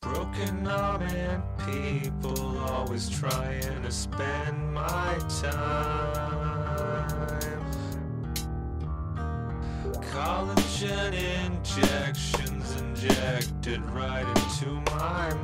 Broken arm and people always trying to spend my time. Collagen injections injected right into my.